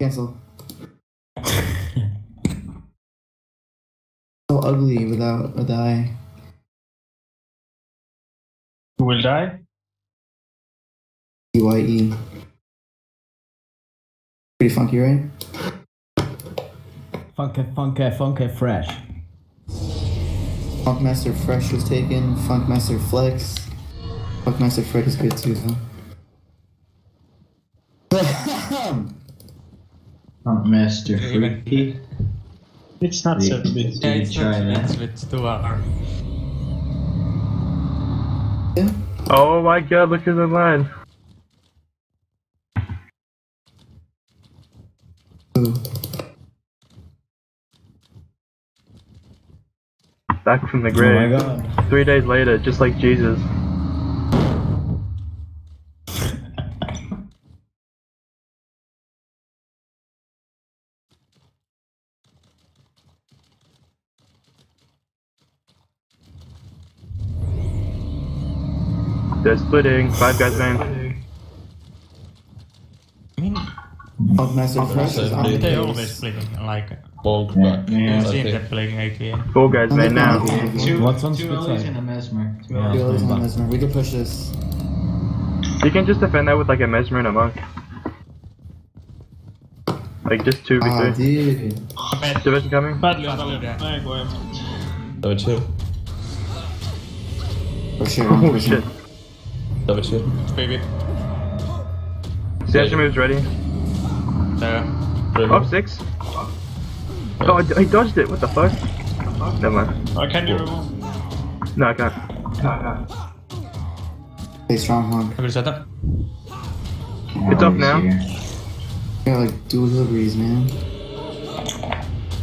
Cancel. so ugly without a die. Who will die? DYE. Pretty funky, right? Funky, funky, funky, fresh. Funkmaster Fresh was taken. Funkmaster Flex. Funkmaster Fred is good too, though. Master Even- Freaky. It's not so Yeah. big. Yeah, you it's try not that? it's with two hours. yeah. Oh my god, look at the line. Back from the Oh my grave. god. Three days later, just like Jesus. They're splitting. Five guys main. I mean, Funkmaster Fresh is on the they case. always splitting, like, Bonk Yeah, yeah. I've seen them playing APA. Four guys main now. Two, What's on two split side? and a Mesmer. Two Yeah. Ellie's. Billy's on Mesmer. We could push this. You can just defend that with like a mesmer and a monk. Like just two Ah, v two. dude. Division coming. Badly on Valor. Nej, går jag inte. Damage here. Oh shit. Damage here. Baby. Station moves ready. There. Three Up six. Oh, I, I dodged it. What the fuck? Never mind. Oh, can you remove? No, I can't. Stay strong, Honk. I will set up. It's up now. Here. We like dual deliveries, man.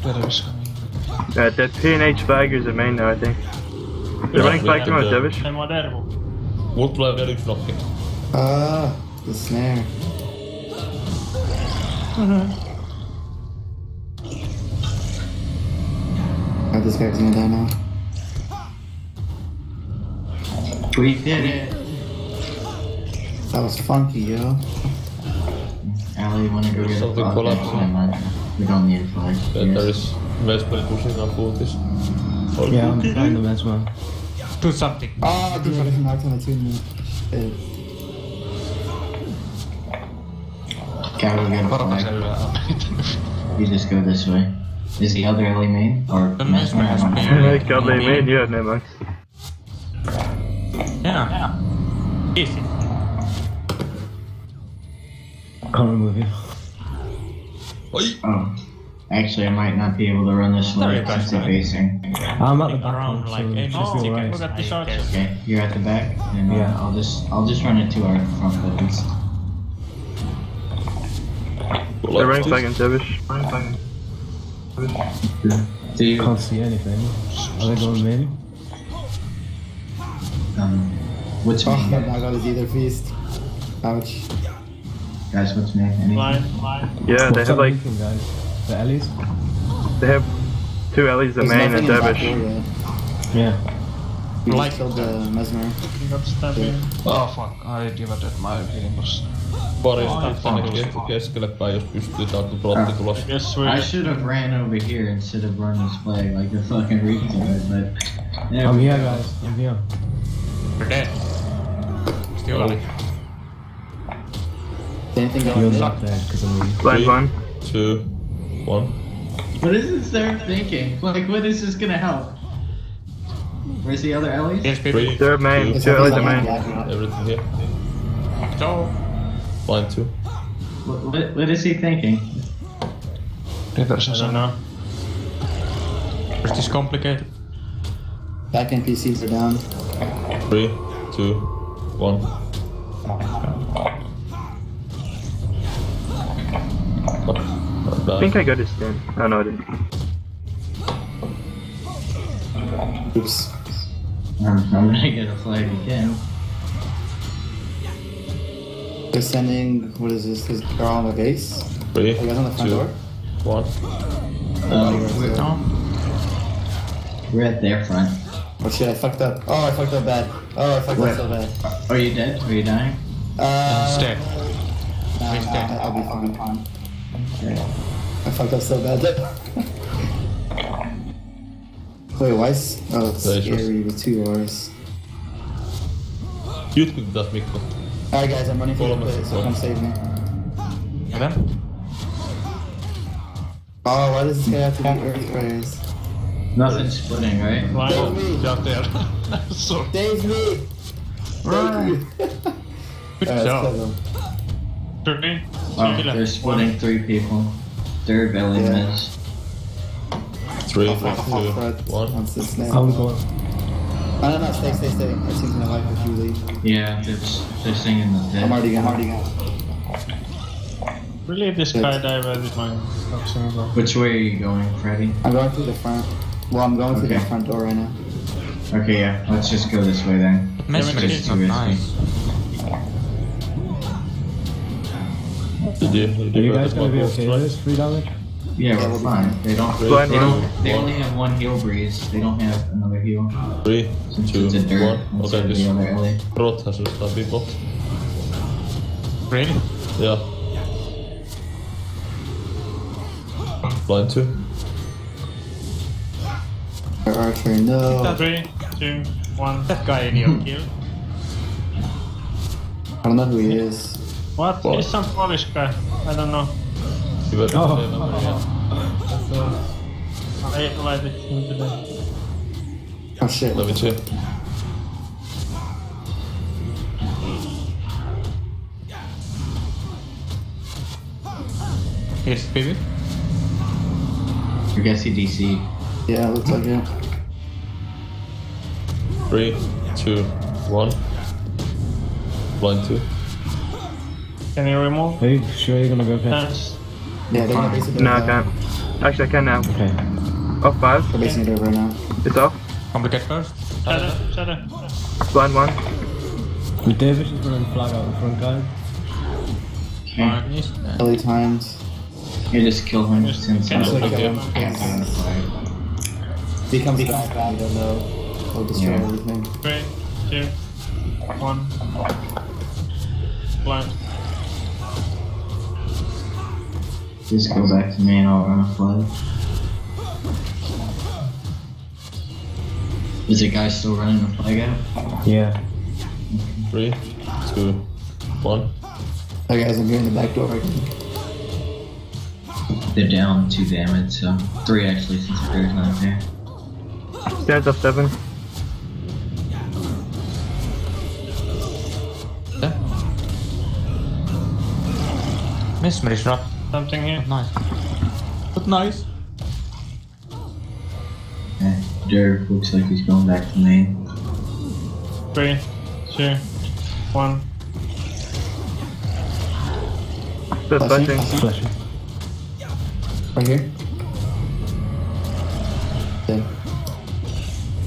Where is? Uh, that P&H baggers are main now, I think. They're running flag through on Dervish. Vem var där? Mut tulee vielä yksi nokki. Ah, the snare. Oh, this guy's gonna die now. We did it. That was funky, yo. Allie, you wanna go get a Something flag? collapsed. Never. We don't need a flag. There Yes. is Vesper pushing on footis. All Yeah, good. I'm behind them as well. Do something. Oh, dude, I got knocked on the two move. Shit. We get a flag? Selvä. You just go this way. Is the other Ellie main? Or The Mesmer? Mesmer has I don't been- know. Godly main, you have no monks. Yeah. Easy. Can't remove you. Oi! Oh. Actually, I might not be able to run this No, way you can't. since they're. I'm at the back Around, one, like, so any it should be stick. at the I Okay, you're at the back, and uh, Yeah. I'll just I'll just run it to our front buildings. They're running flag in Dervish. Do you Can't see anything. Are they going in? um what's Oh, me? I got his either feast. Ouch. Guys, what's me? Any? Line, line. Yeah, they have like leaking, guys? The alleys? they have two alleys, the There's main and in the back Dervish. Yeah. We Like- killed the Mesmer. You got stabbing. Oh fuck, I divided my healing was. Paristi tänne ke- keskelle päin, jos pystyy täältä plotti tulossa. Guess I we. should have ran over here instead of running this way, like a fucking retard, but yeah, I'm here, guys. I'm here. We're dead. Still alive. Anything You're not dead because I'm weak. Three. one. Two, one. What is this they're thinking? Like, what is this gonna help? Where's the other Ellie? Yes, people. Three, They're main. two, Two Ellie's are main. everything here. So, Line two. What, what, what is he thinking? Reverse I don't know. Is this complicated? Back NPCs are down. Three, two, one. Not I think I got his stand. Oh no, I didn't. Oops. I'm gonna get a flag again. They're sending. What is this? Is- They're on the base. Three, Are you guys on the front two, door? one. Um, No. we're at their front. Oh shit! I fucked up. Oh, I fucked up bad. Oh, I fucked Where? up so bad. Are you dead? Are you dying? Uh, He's dead. Nah, He's nah, dead. I'll be fine. I fucked up so bad there. Wait, why is... Oh, it's Delicious. scary with two R's. Jytkykö taas Mikko? Alright guys, I'm running for the Kolmas pit, so one. come save me. Even? Oh, why does this guy have to be Earth prayers? Nothing splitting, right? Save me! Out there. so... Save me! Save me! Good Alright, job. kill them. Three. Oh, they're splitting three people. They're belly Yeah. miss. Three, Oh, two, Fred one. wants to snap. I'm going. Oh, no, no, stay, stay, stay. Our team's gonna life if you leave. Yeah, they're, they're singing the pit. I'm already gone, I'm already gone. Really, this skydiver is my option as. Which way are you going, Freddy? I'm going through the front. Well, I'm going through the front door right now. Okay, yeah, let's just go this way then. Mesmer Just is too not risky. nice. Did you? Did Are you guys gonna be okay strike? with this? Three damage? Yeah, we'll we're fine. They don't. Blind They one. don't. They only have one heal breeze. They don't have another heal. Three, Since two, it's a dirt one. instead Okay, of the this other alley. rot has a stubby bot. Really? Yeah. Blind two. Our archer, no. Three, two, one. That guy in your kill. I don't know who he is. What? What? He's some Polish guy. I don't know. You better Oh. play number again. I invited him today. Oh shit. Let me check. Here's baby. I guess he DC. Yeah, looks like it. Three, two, one. Blind two. Can you remove? Are you sure you're gonna go pit? Thanks. Yeah, they're gonna basically No, I can't. Actually, I can now. Okay. Off five. They're basing it over now. It's off. Complicate first. Shadow, shadow. Blind one. The Davis is running flag out in front, guys. Alright, yes. Early times. You just kill him since Can I you Like, kill him? can't see the flag. If he comes back, I don't know. He'll destroy Yeah. everything. Three, two, one. Blind. Just go back to main. I'll run a flood. Is the guy still running the flag out? Yeah. Three, two, one. Okay, guys, I'm here in the back door. They're down two damage, so three actually since the bear's not there. Stands off seven. There. Mesmer is not Something here. nice. But nice. Okay. Dirk looks like he's going back to main. Three, two, one. The Flashing. flashing. Flashing. Right here. Okay.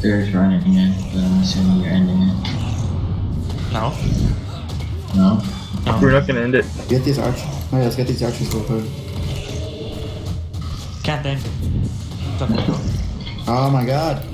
Dirk's running in, but I'm assuming you're ending it. No. No? We're not gonna end it. Get these archers. Oh yeah, let's get these archers real quick. Can't end. Oh my god.